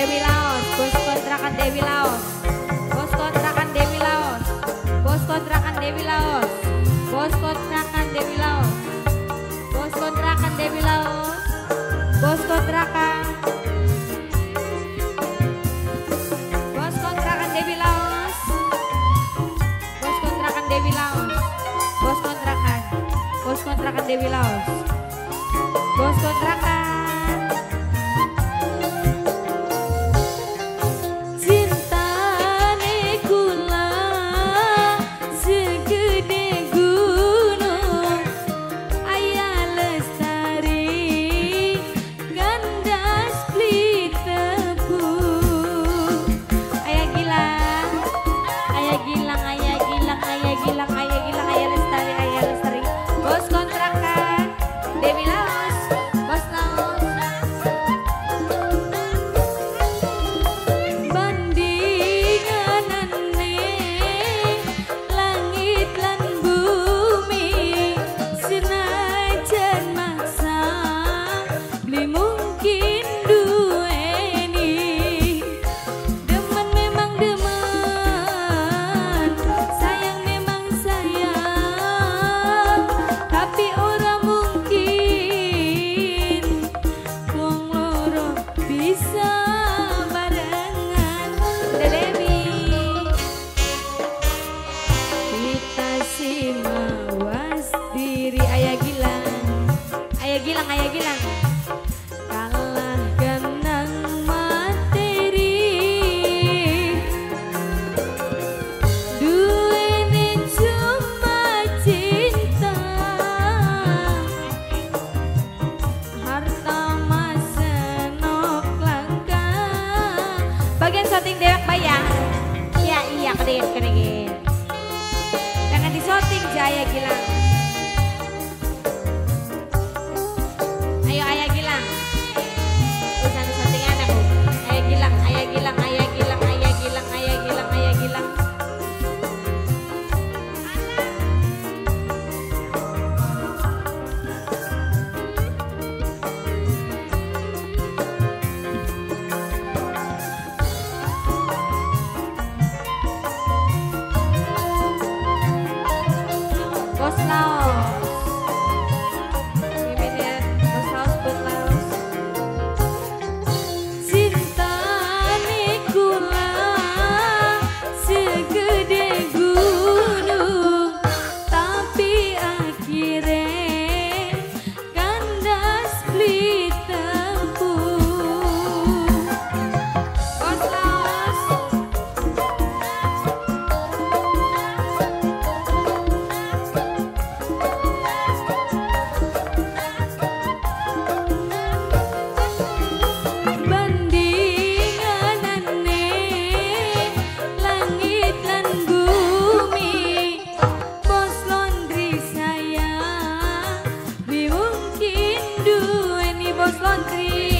Dewi Laos. Bos kontrakan Dewi Laos. lost. Roslon Creek.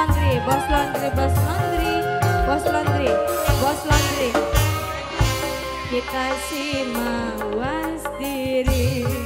Bos laundry, bos laundry, bos laundry, bos laundry. Kita sih mawas diri.